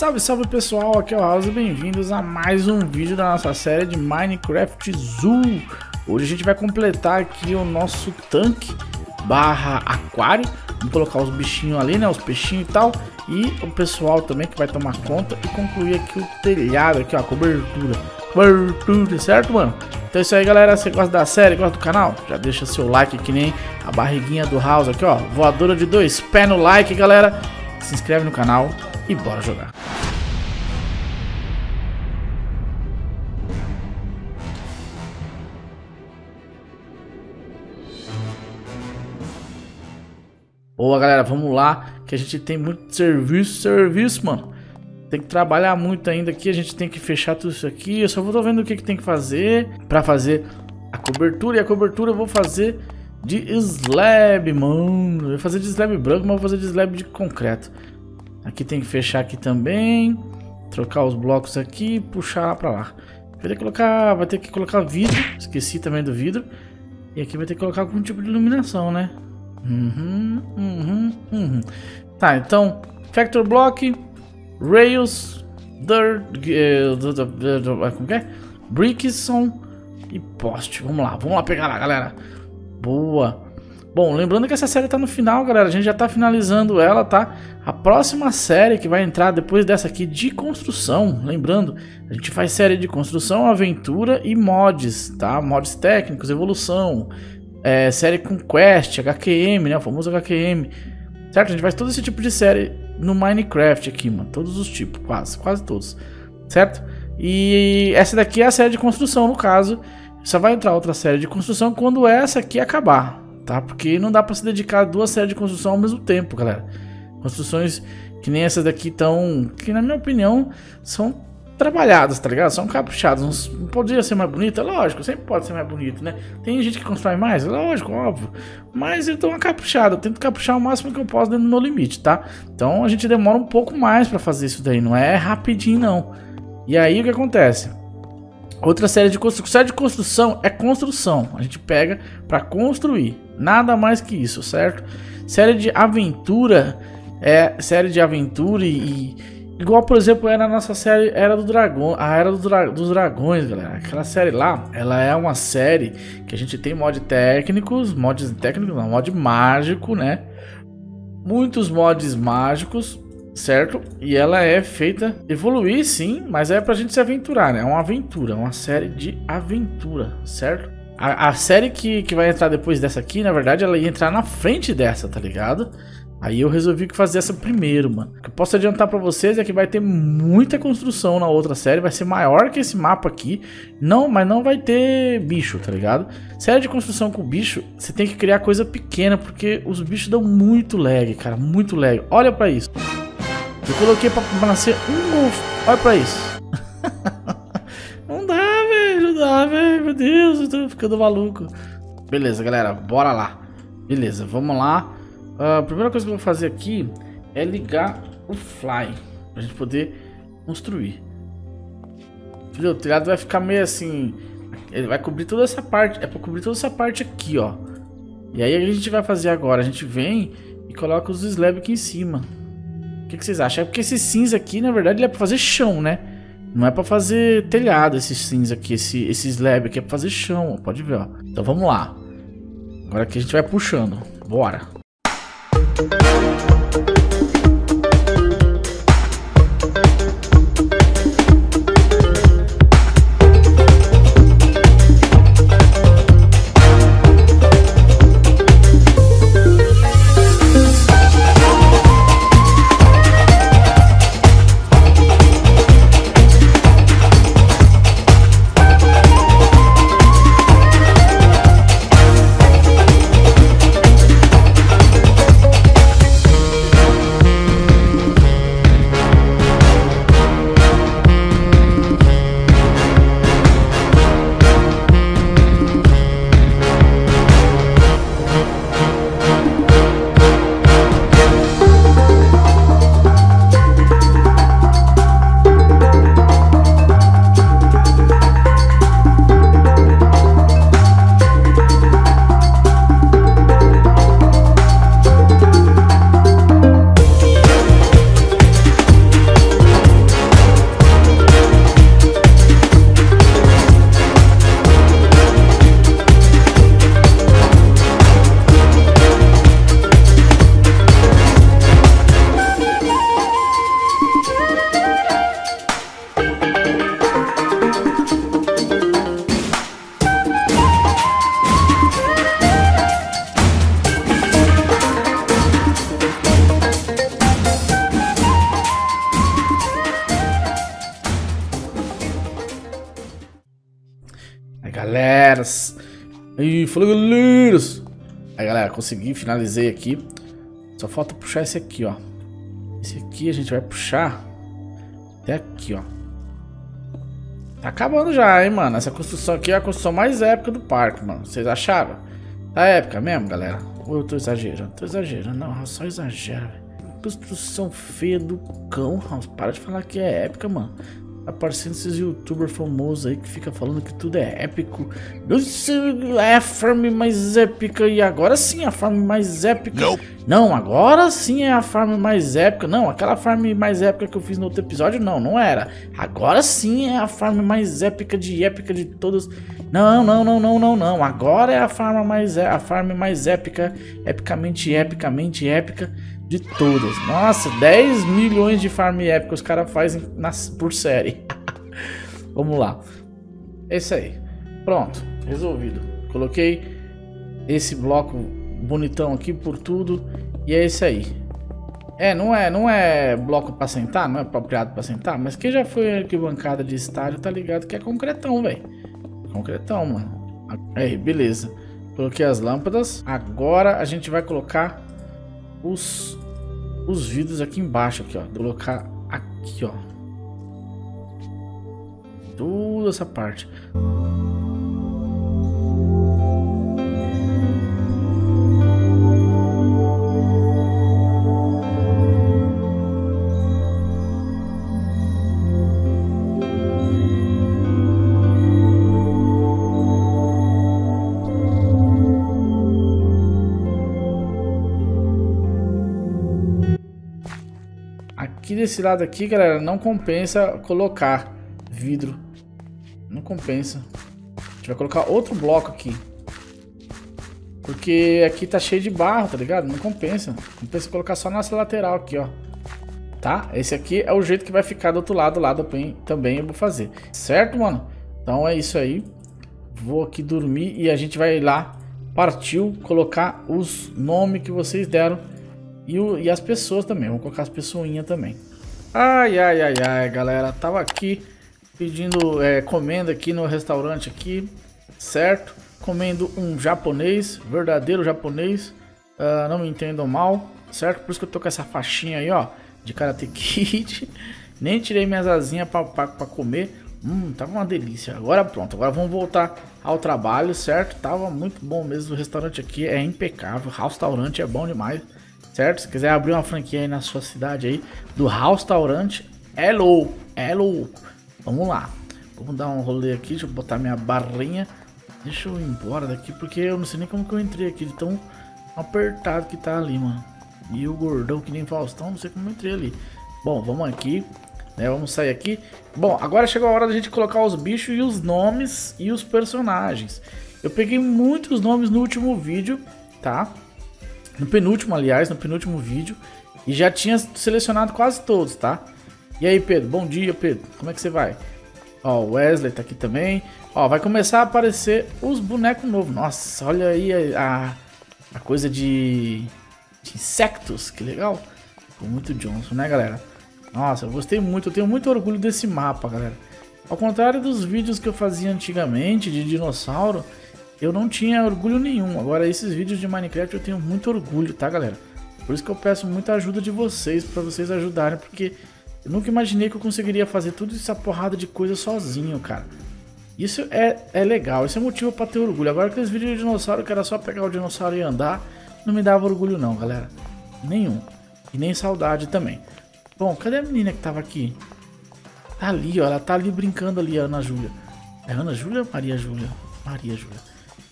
Salve, salve pessoal, aqui é o House e bem-vindos a mais um vídeo da nossa série de Minecraft Zoo. Hoje a gente vai completar aqui o nosso tanque barra aquário. Vamos colocar os bichinhos ali, né, os peixinhos e tal. E o pessoal também que vai tomar conta e concluir aqui o telhado, aqui ó, a cobertura. Cobertura, certo, mano? Então é isso aí, galera. Se você gosta da série, gosta do canal, já deixa seu like que nem a barriguinha do House aqui, ó. Voadora de dois pés no like, galera. Se inscreve no canal e bora jogar. Boa, galera, vamos lá, que a gente tem muito serviço, serviço, mano. Tem que trabalhar muito ainda aqui, a gente tem que fechar tudo isso aqui. Eu só vou vendo o que, que tem que fazer para fazer a cobertura. E a cobertura eu vou fazer de slab, mano. Eu vou fazer de slab branco, mas vou fazer de slab de concreto. Aqui tem que fechar aqui também. Trocar os blocos aqui e puxar pra lá. Vai ter que colocar, vai ter que colocar vidro. Esqueci também do vidro. E aqui vai ter que colocar algum tipo de iluminação, né? Uhum, uhum, uhum. Tá, então, Factor Block, Rails, Dirt, uh, como é? Brickson e Poste. Vamos lá, vamos lá pegar lá, galera. Boa. Bom, lembrando que essa série tá no final, galera. A gente já tá finalizando ela, tá? A próxima série que vai entrar depois dessa aqui de construção, lembrando, a gente faz série de construção, aventura e mods, tá? Mods técnicos, evolução, é, série com quest, HQM, né? O famoso HQM. Certo? A gente faz todo esse tipo de série no Minecraft aqui, mano. Todos os tipos, quase, quase todos. Certo? E essa daqui é a série de construção, no caso. Só vai entrar outra série de construção quando essa aqui acabar, tá? Porque não dá para se dedicar a duas séries de construção ao mesmo tempo, galera. Construções que nem essas daqui tão, que na minha opinião são trabalhadas, tá ligado? São caprichadas. Não podia ser mais bonita? Lógico, sempre pode ser mais bonito, né? Tem gente que constrói mais? Lógico, óbvio. Mas eu dou uma caprichada. Eu tento caprichar o máximo que eu posso dentro do meu limite, tá? Então a gente demora um pouco mais para fazer isso daí. Não é rapidinho, não. E aí o que acontece? Outra série de construção. Série de construção é construção. A gente pega para construir. Nada mais que isso, certo? Série de aventura é série de aventura e, Igual, por exemplo, é na nossa série Era do Dragão, a Era do Dra dos Dragões, galera. Aquela série lá, ela é uma série que a gente tem mod técnicos, mods técnicos, não, mod mágico, né? Muitos mods mágicos, certo? E ela é feita evoluir, sim, mas é pra gente se aventurar, né? É uma aventura, uma série de aventura, certo? A, a série que, que vai entrar depois dessa aqui, na verdade, ela ia entrar na frente dessa, tá ligado? Aí eu resolvi fazer essa primeiro, mano. O que eu posso adiantar para vocês é que vai ter muita construção na outra série, vai ser maior que esse mapa aqui. Não, mas não vai ter bicho, tá ligado? Série de construção com bicho, você tem que criar coisa pequena, porque os bichos dão muito lag, cara, muito lag. Olha para isso. Eu coloquei pra, nascer um golfe. Olha pra isso. não dá, velho, não dá, velho. Meu Deus, eu tô ficando maluco. Beleza, galera, bora lá. Beleza, vamos lá. A primeira coisa que eu vou fazer aqui é ligar o Fly. Pra gente poder construir. Entendeu? O telhado vai ficar meio assim... Ele vai cobrir toda essa parte. É pra cobrir toda essa parte aqui, ó. E aí a gente vai fazer agora. A gente vem e coloca os slabs aqui em cima. O que, que, vocês acham? É porque esse cinza aqui, na verdade, ele é pra fazer chão, né? Não é pra fazer telhado esse cinza aqui. Esse, esse slab aqui é pra fazer chão, ó. Pode ver, ó. Então vamos lá. Agora aqui a gente vai puxando. Bora. Galeras. Aí, fala galeras. Aí, galera, consegui, finalizei aqui. Só falta puxar esse aqui, ó. Esse aqui a gente vai puxar até aqui, ó. Tá acabando já, hein, mano. Essa construção aqui é a construção mais épica do parque, mano. Vocês acharam? Tá épica mesmo, galera? Ou eu tô exagerando? Tô exagerando. Não, só exagera, velho. Construção feia do cão, House. Para de falar que é épica, mano. Aparecendo esses youtubers famosos aí que fica falando que tudo é épico. É a farm mais épica. E agora sim é a farm mais épica. Não. não, agora sim é a farm mais épica. Não, aquela farm mais épica que eu fiz no outro episódio, não, não era. Agora sim é a farm mais épica de épica de todas. Não, não, não, não, não, não. Agora é a farm mais, é, a farm mais épica. Epicamente, epicamente épica de todas. Nossa, 10 milhões de farm épica os caras fazem por série. Vamos lá. É isso aí. Pronto, resolvido. Coloquei esse bloco bonitão aqui por tudo e é isso aí. É, não é, não é bloco para sentar, não é apropriado para sentar, mas quem já foi arquibancada de estádio tá ligado que é concretão, velho. Concretão, mano. Aí, beleza. Coloquei as lâmpadas. Agora a gente vai colocar os, os vidros aqui embaixo, aqui, ó. Colocar aqui, ó. Toda essa parte. Desse lado aqui, galera, não compensa colocar vidro. Não compensa. A gente vai colocar outro bloco aqui. Porque aqui tá cheio de barro, tá ligado? Não compensa. Compensa colocar só nessa lateral aqui, ó. Tá? Esse aqui é o jeito que vai ficar do outro lado, lá também eu vou fazer. Certo, mano? Então é isso aí. Vou aqui dormir e a gente vai lá. Partiu colocar os nomes que vocês deram. E, o, e as pessoas também. Vamos colocar as pessoinhas também. Ai, ai, ai, ai, galera. Tava aqui pedindo é, comenda aqui no restaurante aqui, certo? Comendo um japonês, verdadeiro japonês. Uh, não me entendam mal, certo? Por isso que eu tô com essa faixinha aí, ó, de Karate Kid. Nem tirei minhas asinhas pra, pra, pra comer. Hum, tava uma delícia. Agora pronto, agora vamos voltar ao trabalho, certo? Tava muito bom mesmo. O restaurante aqui é impecável. Restaurante é bom demais certo? Se quiser abrir uma franquia aí na sua cidade aí, do restaurante, é louco, é louco. Vamos lá. Vamos dar um rolê aqui, deixa eu botar minha barrinha. Deixa eu ir embora daqui, porque eu não sei nem como que eu entrei aqui, de tão apertado que tá ali, mano. E o gordão que nem Faustão, não sei como eu entrei ali. Bom, vamos aqui, né? Vamos sair aqui. Bom, agora chegou a hora da gente colocar os bichos e os nomes e os personagens. Eu peguei muitos nomes no último vídeo, tá? No penúltimo, aliás, no penúltimo vídeo. E já tinha selecionado quase todos, tá? E aí, Pedro? Bom dia, Pedro. Como é que você vai? Ó, o Wesley tá aqui também. Ó, vai começar a aparecer os bonecos novos. Nossa, olha aí a, a coisa de, de insectos. Que legal. Ficou muito Johnson, né, galera? Nossa, eu gostei muito. Eu tenho muito orgulho desse mapa, galera. Ao contrário dos vídeos que eu fazia antigamente de dinossauro, eu não tinha orgulho nenhum. Agora, esses vídeos de Minecraft eu tenho muito orgulho, tá, galera? Por isso que eu peço muita ajuda de vocês, para vocês ajudarem, porque eu nunca imaginei que eu conseguiria fazer tudo essa porrada de coisa sozinho, cara. Isso é, é legal, isso é motivo para ter orgulho. Agora, aqueles vídeos de dinossauro que era só pegar o dinossauro e andar, não me dava orgulho não, galera. Nenhum. E nem saudade também. Bom, cadê a menina que tava aqui? Tá ali, ó. Ela tá ali brincando ali, a Ana Júlia. É Ana Júlia ou Maria Júlia? Maria Júlia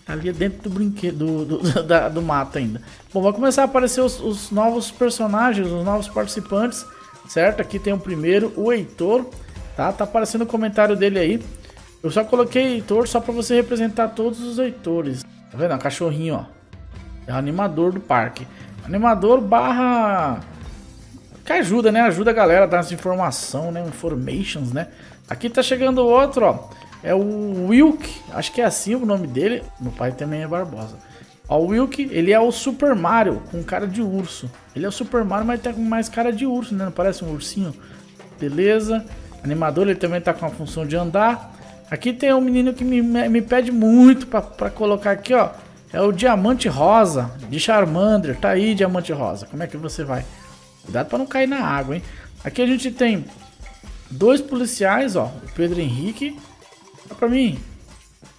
ali dentro do brinquedo do, do, da, do mato ainda. Bom, vai começar a aparecer os, os, novos personagens, os novos participantes, certo? Aqui tem o primeiro, o Heitor, tá? Tá aparecendo o comentário dele aí. Eu só coloquei Heitor só para você representar todos os Heitores. Tá vendo? O cachorrinho, ó. É o animador do parque. Animador barra... Que ajuda, né? Ajuda a galera a dar essa informação, né? Informations, né? Aqui tá chegando outro, ó. É o Wilk, acho que é assim o nome dele. Meu pai também é Barbosa. O Wilk, ele é o Super Mario com cara de urso. Ele é o Super Mario, mas tá com mais cara de urso, né? Não parece um ursinho? Beleza. Animador, ele também tá com a função de andar. Aqui tem um menino que me, me pede muito pra colocar aqui, ó. É o Diamante Rosa de Charmander. Tá aí, Diamante Rosa. Como é que você vai? Cuidado pra não cair na água, hein? Aqui a gente tem dois policiais, ó. O Pedro Henrique. Pra mim.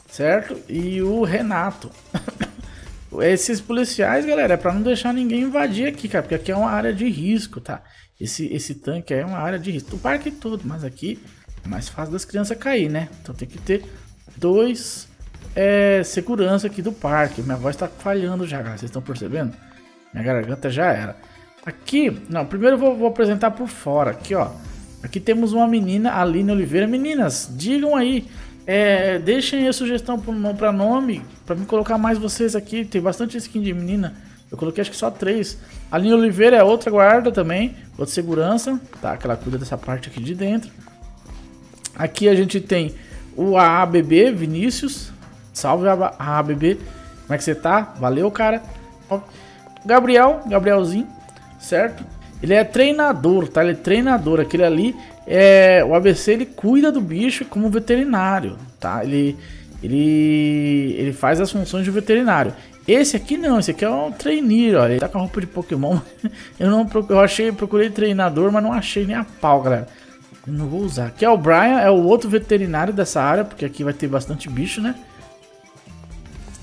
Certo? E o Renato. Esses policiais, galera, é pra não deixar ninguém invadir aqui, cara. Porque aqui é uma área de risco, tá? Esse, esse tanque é uma área de risco. O parque todo, mas aqui é mais fácil das crianças cair, né? Então tem que ter dois é, segurança aqui do parque. Minha voz tá falhando já, galera. Vocês estão percebendo? Minha garganta já era. Aqui, não, primeiro eu vou, vou, apresentar por fora. Aqui, ó. Aqui temos uma menina, Aline Oliveira. Meninas, digam aí. É, deixem a sugestão para nome, para me colocar mais vocês aqui. Tem bastante skin de menina. Eu coloquei acho que só três. A Aline Oliveira é outra guarda também, outra segurança, tá? Que ela cuida dessa parte aqui de dentro. Aqui a gente tem o AABB, Vinícius. Salve AABB. Como é que você tá? Valeu, cara. Gabriel, Gabrielzinho, certo? Ele é treinador, tá? Ele é treinador. Aquele ali, é, o ABC, ele cuida do bicho como veterinário, tá? Ele, ele, ele faz as funções de veterinário. Esse aqui não, esse aqui é um trainee, olha. Ele tá com a roupa de Pokémon. eu não eu achei, procurei treinador, mas não achei nem a pau, galera. Eu não vou usar. Aqui é o Brian, é o outro veterinário dessa área, porque aqui vai ter bastante bicho, né?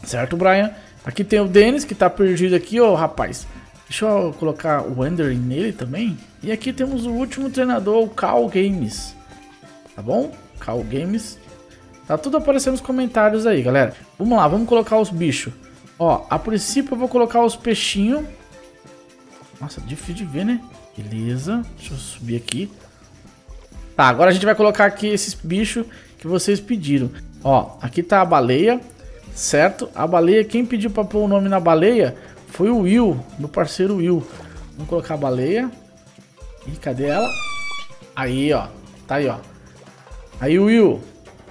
Certo, Brian? Aqui tem o Dennis, que tá perdido aqui, ó, rapaz. Deixa eu colocar o Wandering nele também. E aqui temos o último treinador, o Cal Games. Tá bom? Cal Games. Tá tudo aparecendo nos comentários aí, galera. Vamos lá, vamos colocar os bichos. Ó, a princípio eu vou colocar os peixinhos. Nossa, difícil de ver, né? Beleza. Deixa eu subir aqui. Tá, agora a gente vai colocar aqui esses bichos que vocês pediram. Ó, aqui tá a baleia, certo? A baleia, quem pediu pra pôr o nome na baleia foi o Will, meu parceiro Will. Vamos colocar a baleia. Ih, cadê ela? Aí, ó. Tá aí, ó. Aí, Will.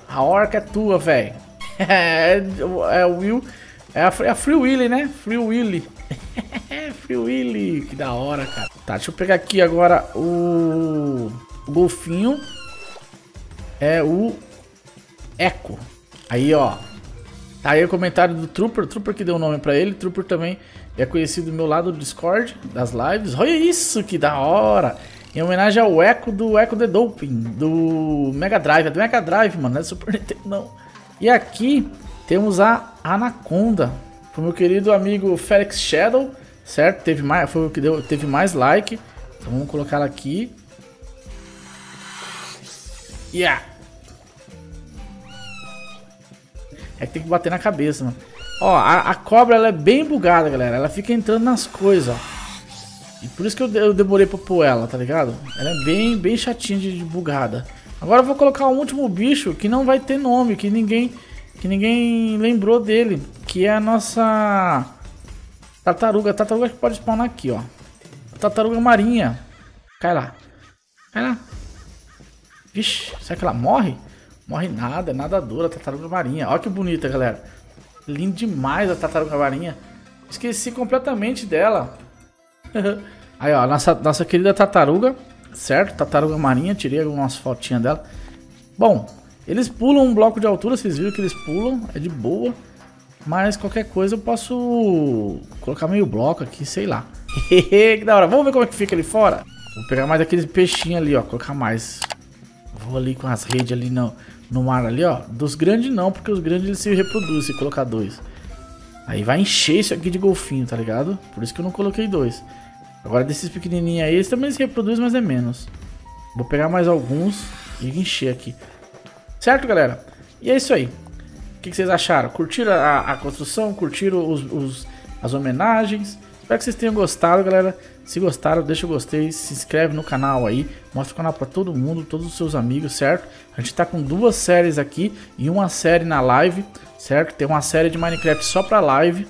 A orca é tua, velho. é, é o Will é a, é a Free Willy, né? Free Willy. Free Willy. Que da hora, cara. Tá, deixa eu pegar aqui agora o, o golfinho. É o Echo. Aí, ó. Tá aí o comentário do Trooper. Trooper que deu o nome pra ele. Trooper também é conhecido do meu lado do Discord, das lives. Olha isso, que da hora. Em homenagem ao Echo do Echo The Doping, do Mega Drive. É do Mega Drive, mano. Não é do Super Nintendo, não. E aqui temos a Anaconda, pro meu querido amigo Felix Shadow, certo? Teve mais, foi o que deu, teve mais like. Então vamos colocar ela aqui. Yeah. É que tem que bater na cabeça, mano. Ó, a, a, cobra ela é bem bugada, galera. Ela fica entrando nas coisas, ó. E por isso que eu, eu demorei pra pôr ela, tá ligado? Ela é bem, bem chatinha de, de bugada. Agora eu vou colocar um último bicho que não vai ter nome, que ninguém que ninguém lembrou dele, que é a nossa tartaruga. A tartaruga que pode spawnar aqui, ó. Tartaruga marinha. Cai lá. Cai lá. Vixe, será que ela morre? Morre nada, é nadadora, tartaruga marinha. Olha que bonita, galera. Lindo demais a tartaruga marinha. Esqueci completamente dela. Aí, ó, nossa, nossa querida tartaruga, certo? Tartaruga marinha, tirei algumas fotinhas dela. Bom, eles pulam um bloco de altura, vocês viram que eles pulam, é de boa. Mas qualquer coisa eu posso colocar meio bloco aqui, sei lá. que da hora. Vamos ver como é que fica ali fora? Vou pegar mais aqueles peixinhos ali, ó. Colocar mais. Vou ali com as redes ali no, no mar ali, ó. Dos grandes não, porque os grandes eles se reproduzem se colocar dois. Aí vai encher isso aqui de golfinho, tá ligado? Por isso que eu não coloquei dois. Agora desses pequenininhos aí, eles também se reproduzem, mas é menos. Vou pegar mais alguns e encher aqui. Certo, galera? E é isso aí. O que, que vocês acharam? Curtiram a, a construção? Curtiram os, os, as homenagens? Espero que vocês tenham gostado, galera. Se gostaram, deixa o gostei, se inscreve no canal aí, mostra o canal para todo mundo, todos os seus amigos, certo? A gente tá com duas séries aqui e uma série na live, certo? Tem uma série de Minecraft só para live,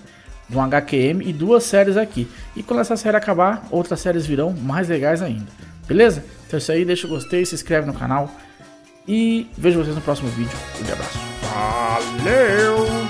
do HQM e duas séries aqui. E quando essa série acabar, outras séries virão mais legais ainda. Beleza? Então é isso aí, deixa o gostei, se inscreve no canal. E vejo vocês no próximo vídeo. Um abraço. Valeu!